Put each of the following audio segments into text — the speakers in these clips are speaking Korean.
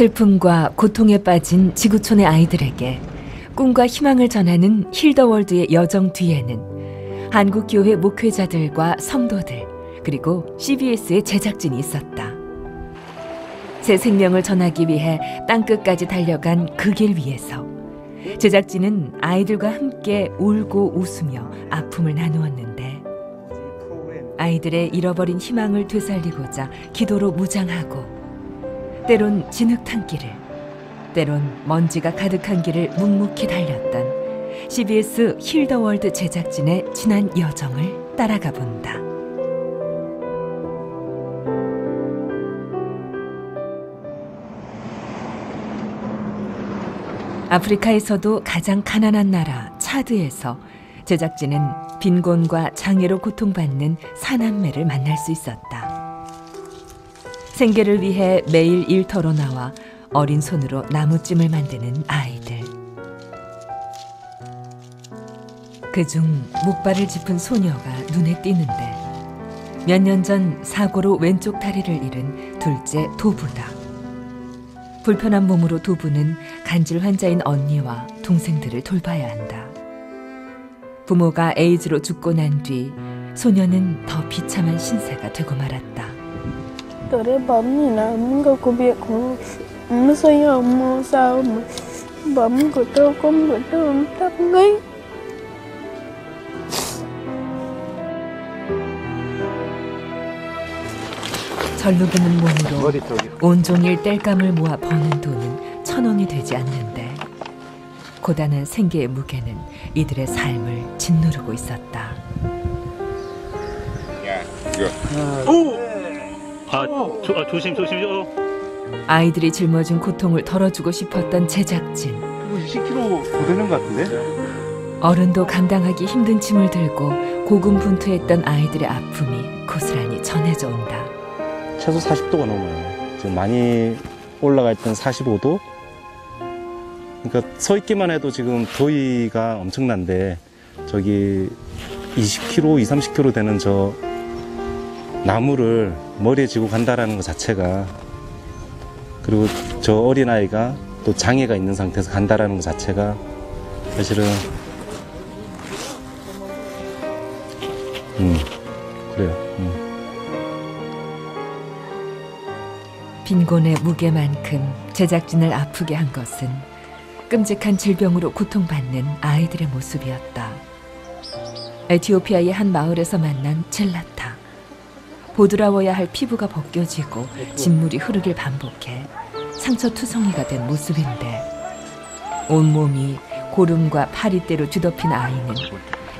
슬픔과 고통에 빠진 지구촌의 아이들에게 꿈과 희망을 전하는 힐더월드의 여정 뒤에는 한국교회 목회자들과 성도들 그리고 CBS의 제작진이 있었다. 새 생명을 전하기 위해 땅끝까지 달려간 그 길 위에서 제작진은 아이들과 함께 울고 웃으며 아픔을 나누었는데 아이들의 잃어버린 희망을 되살리고자 기도로 무장하고 때론 진흙탕 길을 때론 먼지가 가득한 길을 묵묵히 달렸던 CBS 힐더월드 제작진의 지난 여정을 따라가 본다. 아프리카에서도 가장 가난한 나라 차드에서 제작진은 빈곤과 장애로 고통받는 사남매를 만날 수 있었다. 생계를 위해 매일 일터로 나와 어린 손으로 나무찜을 만드는 아이들. 그중 목발을 짚은 소녀가 눈에 띄는데 몇 년 전 사고로 왼쪽 다리를 잃은 둘째 도부다. 불편한 몸으로 도부는 간질 환자인 언니와 동생들을 돌봐야 한다. 부모가 에이즈로 죽고 난 뒤 소녀는 더 비참한 신세가 되고 말았다. Những cái công việc của nó xây ông mô sao mà bấm của tôi công của tôi thấp ngay 절룩이는 몸으로 온종일 땔감을 모아 버는 돈은 천 원이 되지 않는데 고단한 생계의 무게는 이들의 삶을 짓누르고 있었다. 아, 조, 아 조심 조심 어. 아이들이 짊어진 고통을 덜어주고 싶었던 제작진. 이거 20kg 더 되는 것 같은데? 어른도 감당하기 힘든 짐을 들고 고군분투했던 아이들의 아픔이 고스란히 전해져 온다. 최소 40도가 넘어요. 지금 많이 올라가 있던 45도. 그러니까 서 있기만 해도 지금 더위가 엄청난데 저기 20kg, 20, 30kg 되는 저 나무를 머리에 지고 간다라는 것 자체가 그리고 저 어린아이가 또 장애가 있는 상태에서 간다라는 것 자체가 사실은 음 그래요. 음. 빈곤의 무게만큼 제작진을 아프게 한 것은 끔찍한 질병으로 고통받는 아이들의 모습이었다. 에티오피아의 한 마을에서 만난 젤라타. 보드라워야 할 피부가 벗겨지고 진물이 흐르길 반복해 상처 투성이가 된 모습인데 온몸이 고름과 파리대로 뒤덮인 아이는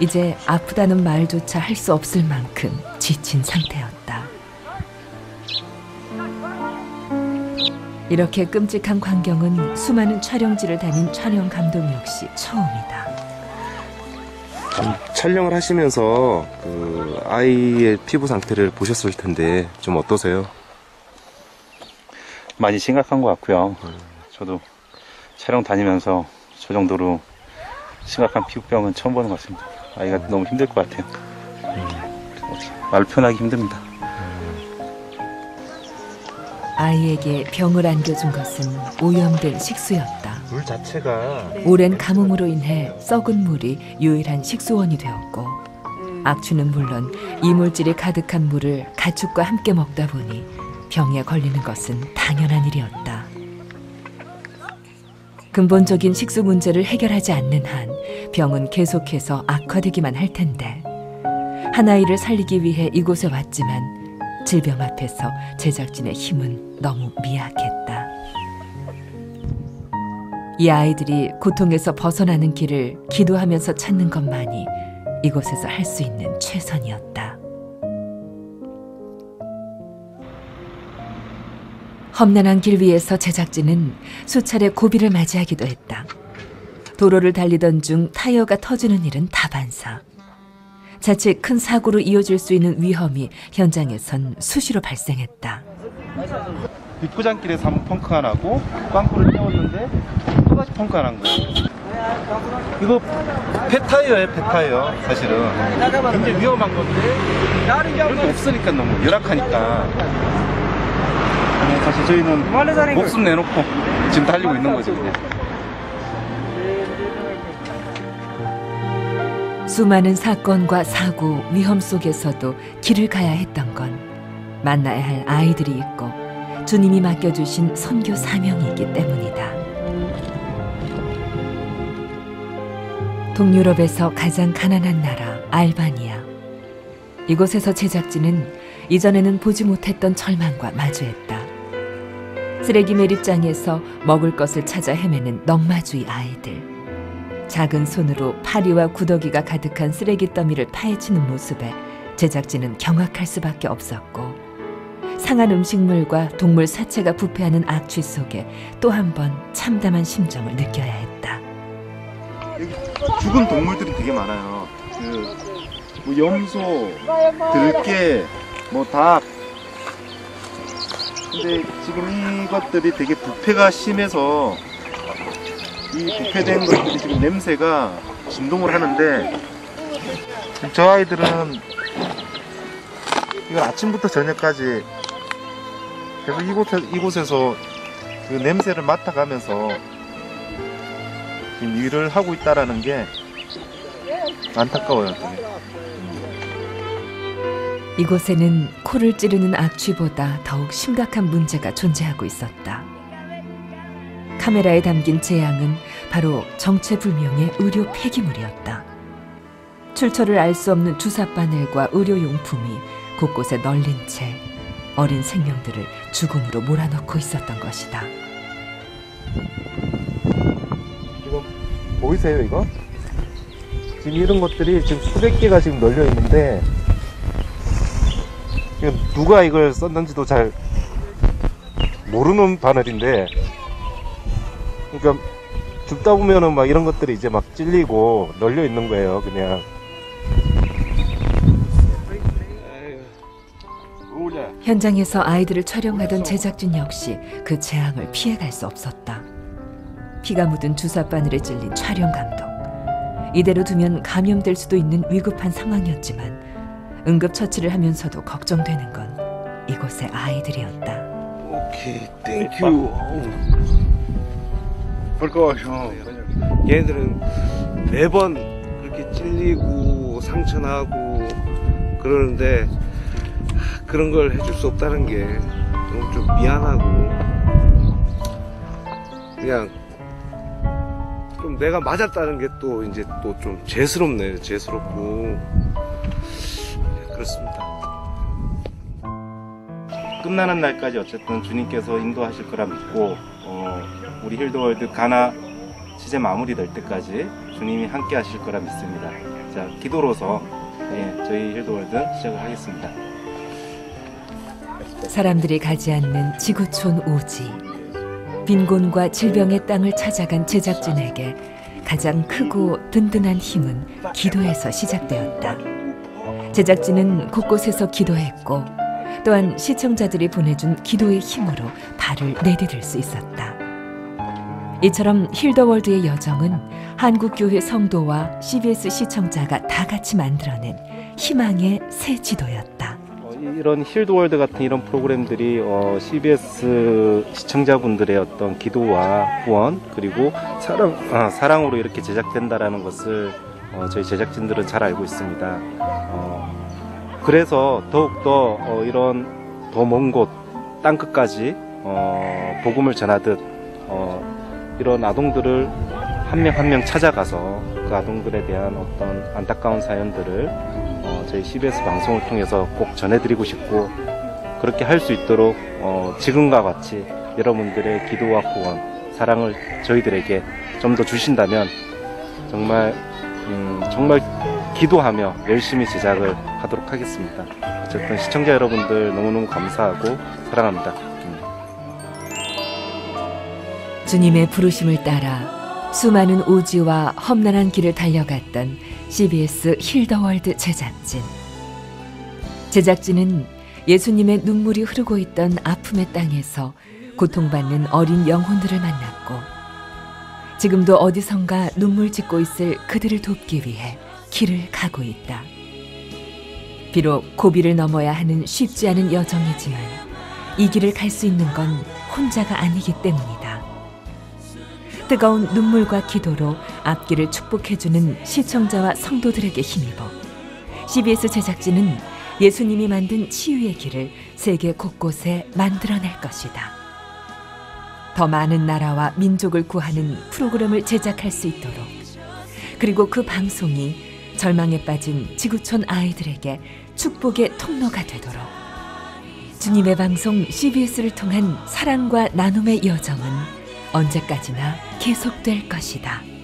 이제 아프다는 말조차 할 수 없을 만큼 지친 상태였다. 이렇게 끔찍한 광경은 수많은 촬영지를 다닌 촬영 감독 역시 처음이다. 음, 촬영을 하시면서 그 아이의 피부 상태를 보셨을 텐데 좀 어떠세요? 많이 심각한 것 같고요. 저도 촬영 다니면서 저 정도로 심각한 피부병은 처음 보는 것 같습니다. 아이가 너무 힘들 것 같아요. 말 표현하기 힘듭니다. 아이에게 병을 안겨준 것은 오염된 식수였다. 물 자체가 오랜 가뭄으로 인해 썩은 물이 유일한 식수원이 되었고 악취는 물론 이물질이 가득한 물을 가축과 함께 먹다 보니 병에 걸리는 것은 당연한 일이었다. 근본적인 식수 문제를 해결하지 않는 한 병은 계속해서 악화되기만 할 텐데 한 아이를 살리기 위해 이곳에 왔지만 질병 앞에서 제작진의 힘은 너무 미약했다. 이 아이들이 고통에서 벗어나는 길을 기도하면서 찾는 것만이 이곳에서 할 수 있는 최선이었다. 험난한 길 위에서 제작진은 수차례 고비를 맞이하기도 했다. 도로를 달리던 중 타이어가 터지는 일은 다반사. 자칫 큰 사고로 이어질 수 있는 위험이 현장에선 수시로 발생했다. 뒷포장길에서 한번 펑크가 나고 빵꾸를 떼었는데 난 거예요. 이거 폐타이어예요, 폐타이어. 사실은 굉장히 위험한 건데 이런 게 없으니까 너무 열악하니까 그래서 사실 저희는 목숨 내놓고 지금 달리고 있는 거죠. 그냥. 수많은 사건과 사고, 위험 속에서도 길을 가야 했던 건 만나야 할 아이들이 있고 주님이 맡겨주신 선교 사명이 있기 때문이다. 동유럽에서 가장 가난한 나라 알바니아. 이곳에서 제작진은 이전에는 보지 못했던 절망과 마주했다. 쓰레기 매립장에서 먹을 것을 찾아 헤매는 넝마주의 아이들. 작은 손으로 파리와 구더기가 가득한 쓰레기 더미를 파헤치는 모습에 제작진은 경악할 수밖에 없었고 상한 음식물과 동물 사체가 부패하는 악취 속에 또 한 번 참담한 심정을 느껴야 했다. 죽은 동물들이 되게 많아요. 그, 뭐 염소, 들깨, 뭐 닭. 근데 지금 이것들이 되게 부패가 심해서 이 부패된 것들이 지금 냄새가 진동을 하는데 지금 저 아이들은 이건 아침부터 저녁까지 계속 이곳에, 이곳에서 그 냄새를 맡아가면서 지금 일을 하고 있다라는 게 안타까워요. 되게. 이곳에는 코를 찌르는 악취보다 더욱 심각한 문제가 존재하고 있었다. 카메라에 담긴 재앙은 바로 정체불명의 의료 폐기물이었다. 출처를 알 수 없는 주사 바늘과 의료용품이 곳곳에 널린 채 어린 생명들을 죽음으로 몰아넣고 있었던 것이다. 보이세요 이거? 지금 이런 것들이 지금 수백 개가 지금 널려 있는데 누가 이걸 썼는지도 잘 모르는 바늘인데 그러니까 줍다 보면은 막 이런 것들이 이제 막 찔리고 널려 있는 거예요 그냥 현장에서 아이들을 촬영하던 제작진 역시 그 재앙을 피해갈 수 없었다. 피가 묻은 주사 바늘에 찔린 촬영 감독. 이대로 두면 감염될 수도 있는 위급한 상황이었지만 응급 처치를 하면서도 걱정되는 건 이곳의 아이들이었다. Okay, thank you. 벌거워요. 얘들은 매번 그렇게 찔리고 상처나고 그러는데 하, 그런 걸 해줄 수 없다는 게 너무 좀 미안하고 그냥 좀 내가 맞았다는 게 또 이제 또 좀 죄스럽네, 죄스럽고 네, 그렇습니다. 끝나는 날까지 어쨌든 주님께서 인도하실 거라 믿고 어, 우리 힐더월드 가나 취재 마무리될 때까지 주님이 함께 하실 거라 믿습니다. 자 기도로서 예, 저희 힐더월드 시작을 하겠습니다. 사람들이 가지 않는 지구촌 오지. 빈곤과 질병의 땅을 찾아간 제작진에게 가장 크고 든든한 힘은 기도에서 시작되었다. 제작진은 곳곳에서 기도했고 또한 시청자들이 보내준 기도의 힘으로 발을 내디딜 수 있었다. 이처럼 힐더월드의 여정은 한국교회 성도와 CBS 시청자가 다 같이 만들어낸 희망의 새 지도였다. 어, 이런 힐더월드 같은 이런 프로그램들이 어, CBS 시청자분들의 어떤 기도와 후원 그리고 사랑 아, 사랑으로 이렇게 제작된다라는 것을 어, 저희 제작진들은 잘 알고 있습니다. 어, 그래서 더욱더 어, 이런 더 먼 곳 땅끝까지 어, 복음을 전하듯 어, 이런 아동들을 한 명 한명 찾아가서 그 아동들에 대한 어떤 안타까운 사연들을 어, 저희 CBS 방송을 통해서 꼭 전해드리고 싶고 그렇게 할 수 있도록 어, 지금과 같이 여러분들의 기도와 후원, 사랑을 저희들에게 좀 더 주신다면 정말 음, 정말 기도하며 열심히 제작을 하도록 하겠습니다. 어쨌든 시청자 여러분들 너무너무 감사하고 사랑합니다. 음. 주님의 부르심을 따라 수많은 오지와 험난한 길을 달려갔던 CBS 힐더월드 제작진. 제작진은 예수님의 눈물이 흐르고 있던 아픔의 땅에서 고통받는 어린 영혼들을 만났고 지금도 어디선가 눈물 짓고 있을 그들을 돕기 위해 길을 가고 있다. 비록 고비를 넘어야 하는 쉽지 않은 여정이지만 이 길을 갈 수 있는 건 혼자가 아니기 때문이다. 뜨거운 눈물과 기도로 앞길을 축복해주는 시청자와 성도들에게 힘입어 CBS 제작진은 예수님이 만든 치유의 길을 세계 곳곳에 만들어낼 것이다. 더 많은 나라와 민족을 구하는 프로그램을 제작할 수 있도록 그리고 그 방송이 절망에 빠진 지구촌 아이들에게 축복의 통로가 되도록 주님의 방송 CBS를 통한 사랑과 나눔의 여정은 언제까지나 계속될 것이다.